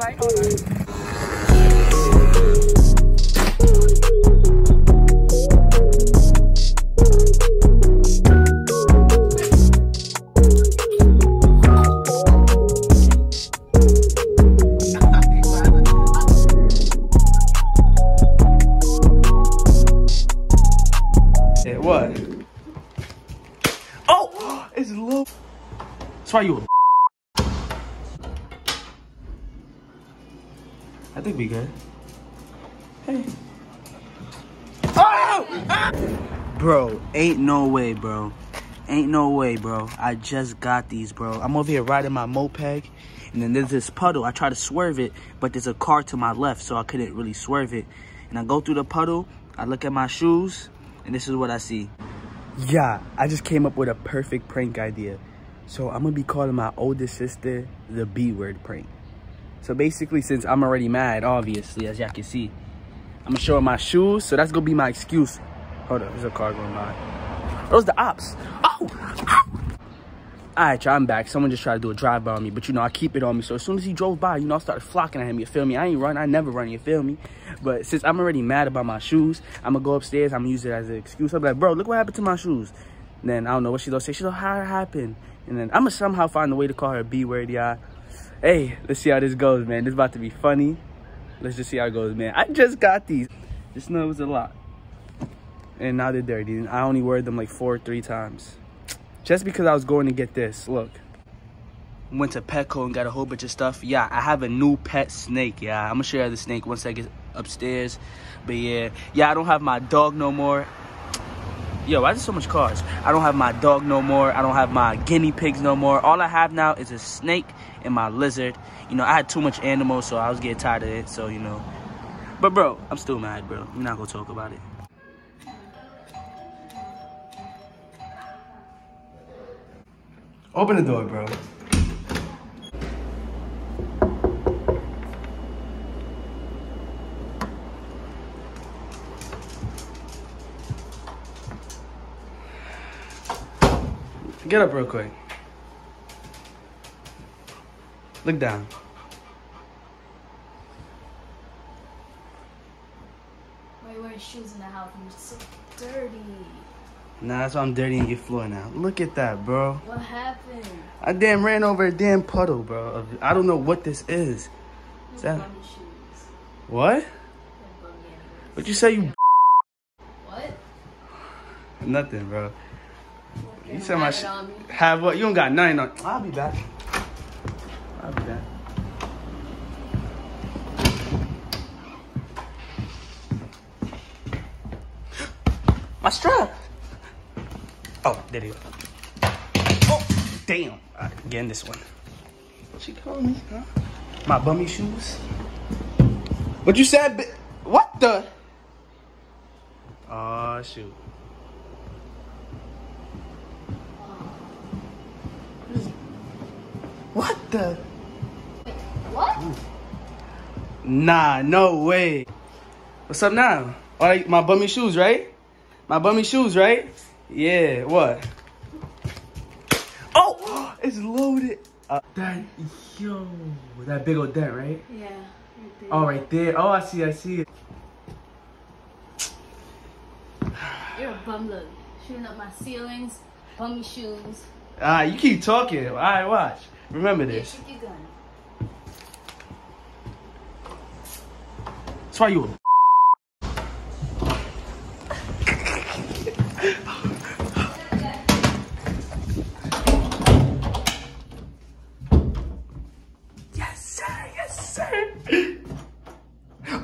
on. Yeah, what? Oh, it's low. That's why you. I think we good. Hey. Oh! Bro, ain't no way, bro. Ain't no way, bro. I just got these, bro. I'm over here riding my moped, and then there's this puddle. I try to swerve it, but there's a car to my left, so I couldn't really swerve it. And I go through the puddle, I look at my shoes, and this is what I see. Yeah, I just came up with a perfect prank idea. So I'm gonna be calling my oldest sister the B word prank. So basically, since I'm already mad, obviously, as y'all can see, I'm gonna show her my shoes. So that's gonna be my excuse. Hold on, there's a car going by. Those the ops. Oh! Ow! All right, y'all, I'm back. Someone just tried to do a drive-by on me, but you know, I keep it on me. So as soon as he drove by, you know, I started flocking at him, you feel me? I ain't run, I never run, you feel me? But since I'm already mad about my shoes, I'm gonna go upstairs, I'm gonna use it as an excuse. I'll be like, bro, look what happened to my shoes. And then I don't know what she's gonna say. She's like, how it happened? And then I'm gonna somehow find a way to call her a B word, y'all. Hey, let's see how this goes, man. This about to be funny. Let's just see how it goes, man. I just got these. Know it was a lot. And now they're dirty. I only wore them like four or three times. Just because I was going to get this. Look. Went to Petco and got a whole bunch of stuff. Yeah, I have a new pet snake. Yeah, I'm gonna show you the snake once I get upstairs. But yeah, yeah, I don't have my dog no more. Yo, why is there so much cars? I don't have my dog no more. I don't have my guinea pigs no more. All I have now is a snake and my lizard. You know, I had too much animals, so I was getting tired of it. So, you know. But, bro, I'm still mad, bro. We're not going to talk about it. Open the door, bro. Get up real quick. Look down. Why are you wearing shoes in the house you're so dirty? Nah, that's why I'm dirty dirtying your floor now. Look at that, bro. What happened? I damn ran over a damn puddle, bro. I don't know what this is. Those that-. What? What you say you What? nothing, bro. You said my have sh- have what? You don't got nothing on. I'll be back. I'll be back. My strap. Oh, there you go. Oh, damn. All right, getting this one. What She called me, huh? My bummy shoes. What you said? What the? Oh, shoot. What the? What? Nah, no way. What's up now? All right, my bummy shoes, right? My bummy shoes, right? Yeah, what? Oh, it's loaded. Uh, that, yo, that big old dent, right? Yeah. right there. Oh, right there. Oh, I see, I see it. You're a bum look. Shooting up my ceilings, bummy shoes. Ah, you keep talking. All right, watch. Remember this. That's why you a Yes, sir. Yes, sir.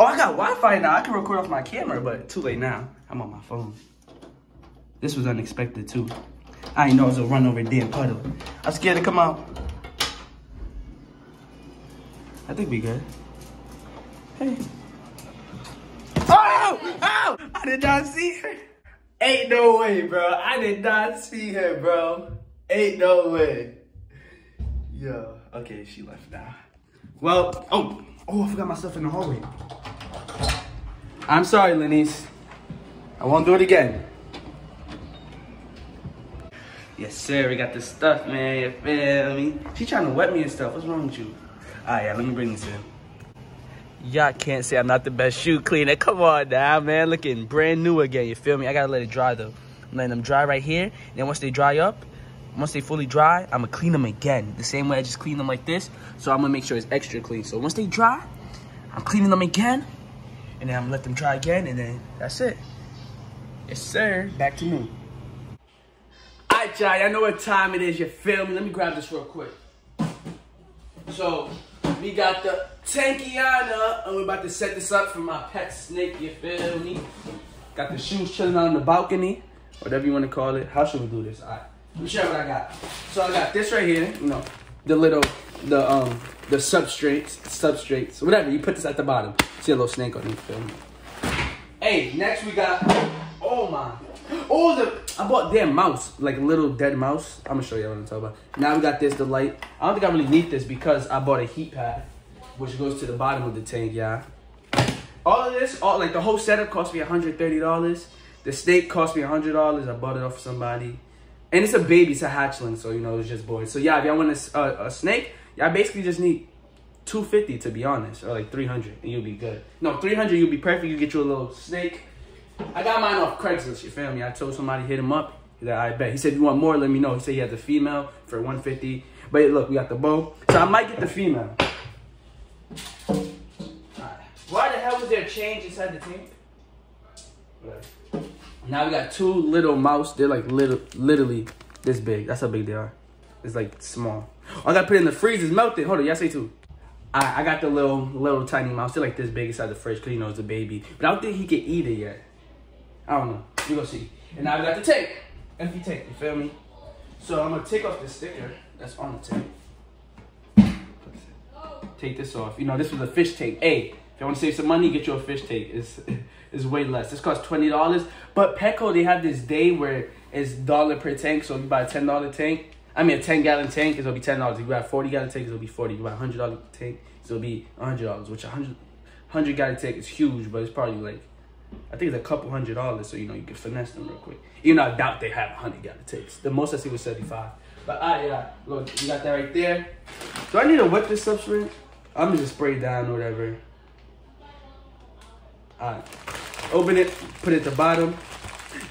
Oh, I got Wi-Fi now. I can record off my camera, but too late now. I'm on my phone. This was unexpected too. I didn't know it was a run over a damn puddle. I'm scared to come out. I think we good. Hey. Oh! Oh! I did not see her. Ain't no way, bro. I did not see her, bro. Ain't no way. Yo. Okay, she left now. Well, oh. Oh, I forgot my stuff in the hallway. I'm sorry, Lenny's. I won't do it again. Yes, sir. We got this stuff, man. You feel me? She trying to wet me and stuff. What's wrong with you? All right, yeah, let me bring this in. Y'all can't say I'm not the best shoe cleaner. Come on now, man. Looking brand new again. You feel me? I gotta let it dry though. I'm letting them dry right here. And then once they dry up, once they fully dry, I'm gonna clean them again. The same way I just clean them like this. So I'm gonna make sure it's extra clean. So once they dry, I'm cleaning them again. And then I'm gonna let them dry again. And then that's it. Yes, sir. Back to new. Alright, y'all. Y'all know what time it is. You feel me? Let me grab this real quick. So, we got the Tankiana, and we're about to set this up for my pet snake, you feel me? Got the shoes chilling on the balcony, whatever you want to call it. How should we do this? All right, let me show you what I got. So I got this right here, you know, the little, the um, the substrates, substrates, whatever. You put this at the bottom. See a little snake on it, you feel me? Hey, next we got, oh my, oh the, I bought damn mouse, like little dead mouse. I'm gonna show you what I'm talking about. Now we got this, the light. I don't think I really need this because I bought a heat pad, which goes to the bottom of the tank, yeah. All of this, all like the whole setup cost me $130. The steak cost me $100. I bought it off somebody. And it's a baby, it's a hatchling, so you know, it's just boys. So yeah, if y'all want a, a, a snake, y'all basically just need 250 to be honest, or like 300, and you'll be good. No, 300, you'll be perfect. You get you a little snake. I got mine off Craigslist, you feel me? I told somebody hit him up. That I bet. He said, you want more, let me know. He said he had the female for 150. But look, we got the bow. So I might get the female. Why the hell was there change inside the tank? Now we got two little mouse. They're like little, literally this big. That's how big they are. It's like small. Oh, I gotta put it in the freezer. It's melted. Hold on, y'all say two. I, I got the little, little tiny mouse. They're like this big inside the fridge because you know it's a baby. But I don't think he can eat it yet. I don't know. We gonna see. And now we got the tank. Empty tank. You feel me? So I'm gonna take off the sticker that's on the tank. Take this off. You know, this was a fish tank. Hey, if you want to save some money, get you a fish tank. It's, it's way less. This costs $20. But Petco, they have this day where it's dollar per tank. So if you buy a $10 tank, I mean a 10 gallon tank, it'll be $10. If you buy a 40 gallon tank, it'll be forty. If You buy a $100 tank, it'll be $100. Which a 100, 100 gallon tank is huge, but it's probably like, I think it's a couple hundred dollars. So, you know, you can finesse them real quick. Even though I doubt they have 100 gallon tanks. The most I see was 75 But ah, yeah, look, you got that right there. Do I need to wet this substrate? I'm gonna just spray down or whatever. Alright. Open it, put it at the bottom.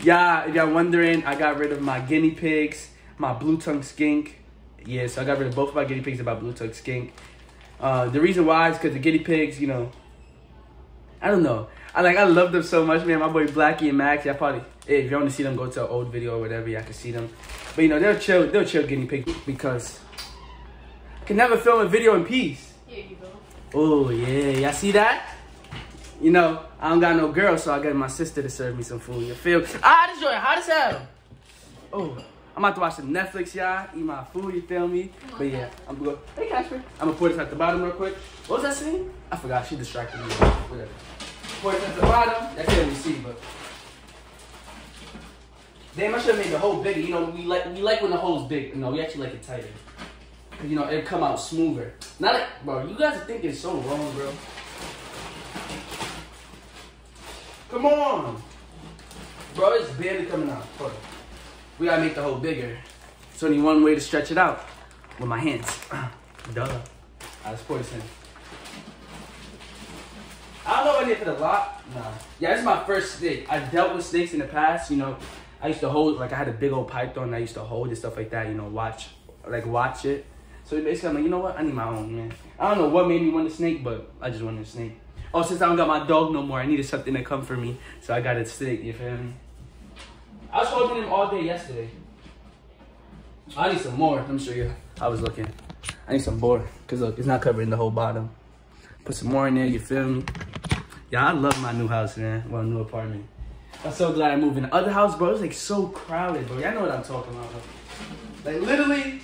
Yeah, if y'all wondering, I got rid of my guinea pigs, my blue tongue skink. Yeah, so I got rid of both of my guinea pigs about blue tongue skink. Uh, the reason why is because the guinea pigs, you know, I don't know. I like I love them so much, man. My boy Blackie and Max, yeah, probably if you want to see them, go to an old video or whatever, y'all can see them. But you know, they'll chill, they'll chill guinea pigs because I can never film a video in peace. Here you go. Oh yeah, y'all see that? You know, I don't got no girl, so I got my sister to serve me some food. You feel? Ah, this joint hot as hell. Oh, I'm about to watch some Netflix, y'all. Eat my food. You feel me? But yeah, I'm gonna go. Hey, Casper. I'm gonna put this at the bottom real quick. What was that scene? I forgot. She distracted me. Whatever. Pour it at the bottom. That's it. We see, but. Damn, I should have made the hole bigger. You know, we like we like when the hole's big. You know, we actually like it tighter. You know, it come out smoother. Not like, bro. You guys are thinking so wrong, bro. Come on. Bro, it's barely coming out. Hold on. We gotta make the hole bigger. There's only one way to stretch it out. With my hands. Duh. Ah, Pour this in. I don't know if I to put a lot. Nah. Yeah, this is my first snake. I dealt with snakes in the past, you know. I used to hold, like I had a big old python that I used to hold and stuff like that, you know, watch, like watch it. So basically I'm like, you know what, I need my own, man. I don't know what made me want a snake, but I just wanted a snake. Oh, since I don't got my dog no more, I needed something to come for me. So I got a snake, you feel me? I was holding him all day yesterday. I need some more. Let me show you. I was looking. I need some more. Cause look, it's not covering the whole bottom. Put some more in there, you feel me? Yeah, I love my new house, man. Well, new apartment. I'm so glad I moved in. The other house, bro, it's like so crowded, bro. Y'all know what I'm talking about, bro. Like literally,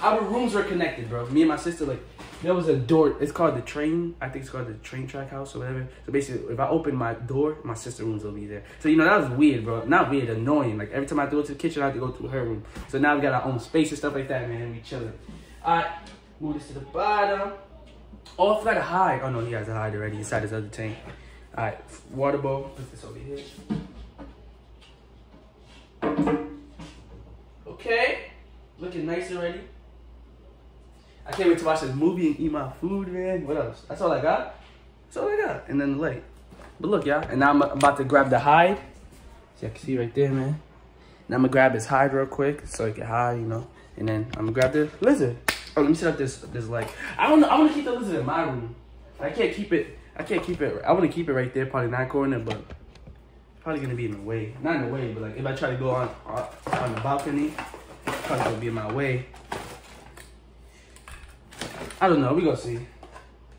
our rooms were connected, bro. Me and my sister, like, there was a door. It's called the train. I think it's called the train track house or whatever. So basically, if I open my door, my sister rooms will be there. So you know that was weird, bro. Not weird, annoying. Like every time I have to go to the kitchen, I have to go through her room. So now we got our own space and stuff like that, man. We chilling. All right, move this to the bottom. Oh, I forgot to hide. Oh no, he has a hide already inside his other tank. All right, water bowl. Put this over here. Okay, looking nice already. I can't wait to watch this movie and eat my food, man. What else? That's all I got. That's all I got. And then the light. But look, y'all. And now I'm about to grab the hide. So you can see right there, man. Now I'm gonna grab his hide real quick so he can hide, you know. And then I'm gonna grab the lizard. Oh, let me set up this this leg. I don't know. I want to keep the lizard in my room. I can't keep it. I can't keep it. I want to keep it right there, probably not corner, but probably gonna be in the way. Not in the way, but like if I try to go on on, on the balcony, probably gonna be in my way. I don't know. We gonna see.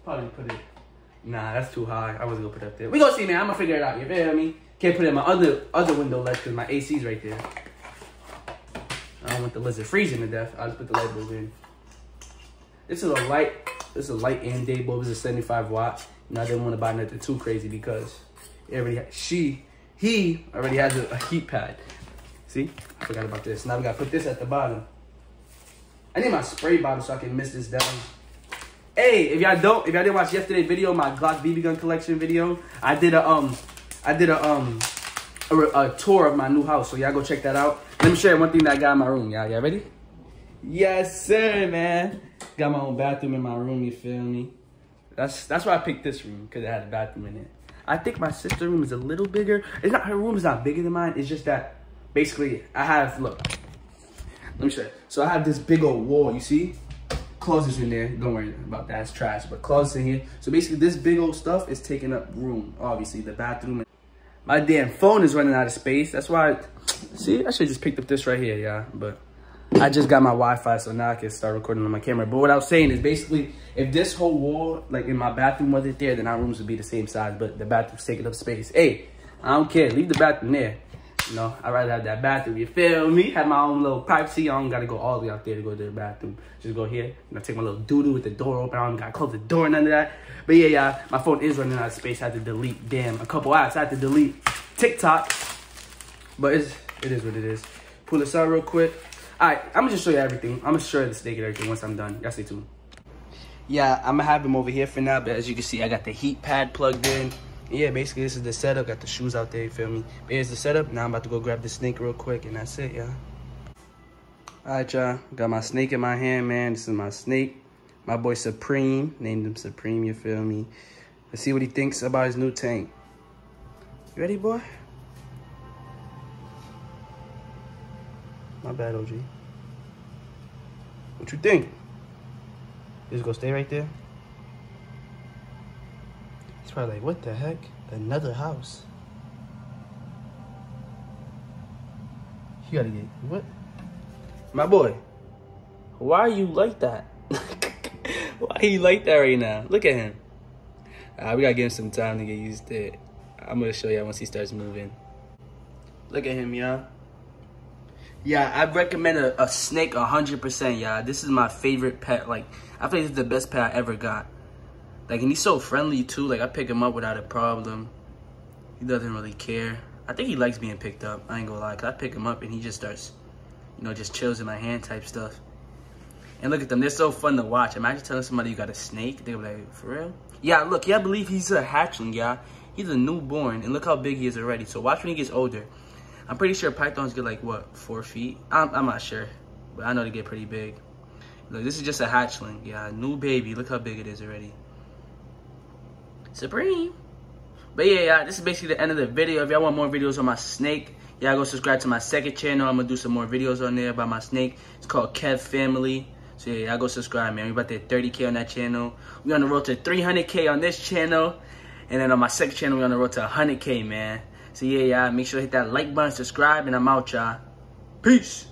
Probably put it. Nah, that's too high. I wasn't gonna put it up there. We gonna see, man. I'm gonna figure it out. You feel me? Can't put it in my other other window ledge because my AC's right there. I don't want the lizard freezing to death. I'll just put the light bulb in. This is a light. This is a light and day bulb. This is 75 watts. And I didn't want to buy nothing too crazy because it already she he already has a, a heat pad. See, I forgot about this. Now we gotta put this at the bottom. I need my spray bottle so I can mist this down. Hey, if y'all don't, if y'all didn't watch yesterday's video, my Glock BB gun collection video, I did a um, I did a um, a, a tour of my new house. So y'all go check that out. Let me show you one thing that I got in my room. Y'all, y'all ready? Yes, sir, man. Got my own bathroom in my room. You feel me? That's that's why I picked this room because it had a bathroom in it. I think my sister's room is a little bigger. It's not her room is not bigger than mine. It's just that basically I have look. Let me show you. So I have this big old wall. You see? Closets in there. Don't worry about that. It's trash. But closets in here. So basically, this big old stuff is taking up room. Obviously, the bathroom. My damn phone is running out of space. That's why. I, see, I should just picked up this right here, yeah. But I just got my Wi-Fi, so now I can start recording on my camera. But what I was saying is basically, if this whole wall, like in my bathroom, wasn't there, then our rooms would be the same size. But the bathroom's taking up space. Hey, I don't care. Leave the bathroom there. You know, I'd rather have that bathroom, you feel me? Have my own little privacy. I don't gotta go all the way out there to go to the bathroom. Just go here, know, take my little doo-doo with the door open. I don't gotta close the door, none of that. But yeah, yeah, my phone is running out of space. I had to delete, damn, a couple apps. I had to delete TikTok. But it's, it is what it is. Pull this out real quick. All right, I'm gonna just show you everything. I'm gonna show you the steak and everything once I'm done. Y'all stay tuned. Yeah, I'm gonna have him over here for now, but as you can see, I got the heat pad plugged in yeah, basically this is the setup. Got the shoes out there, you feel me? But here's the setup. Now I'm about to go grab the snake real quick, and that's it, y'all. All right, y'all. Got my snake in my hand, man. This is my snake. My boy Supreme. Named him Supreme, you feel me? Let's see what he thinks about his new tank. You ready, boy? My bad, OG. What you think? Just gonna stay right there? Probably like, what the heck? Another house. You gotta get, what? My boy, why are you like that? why are you like that right now? Look at him. Uh, we gotta give him some time to get used to it. I'm gonna show y'all once he starts moving. Look at him, y'all. Yeah, I recommend a, a snake 100%, y'all. This is my favorite pet. Like, I think this is the best pet I ever got. Like, and he's so friendly, too. Like, I pick him up without a problem. He doesn't really care. I think he likes being picked up. I ain't gonna lie. Because I pick him up and he just starts, you know, just chills in my hand type stuff. And look at them. They're so fun to watch. Imagine telling somebody you got a snake. They were like, for real? Yeah, look. Yeah, I believe he's a hatchling, yeah. He's a newborn. And look how big he is already. So watch when he gets older. I'm pretty sure pythons get like, what, four feet? I'm, I'm not sure. But I know they get pretty big. Look, this is just a hatchling. Yeah, new baby. Look how big it is already. Supreme. But yeah, yeah, this is basically the end of the video. If y'all want more videos on my snake, y'all go subscribe to my second channel. I'm gonna do some more videos on there about my snake. It's called Kev Family. So yeah, y'all go subscribe, man. We about to hit 30k on that channel. We on the road to 300k on this channel. And then on my second channel, we on the road to 100k, man. So yeah, y'all, make sure to hit that like button, subscribe, and I'm out, y'all. Peace.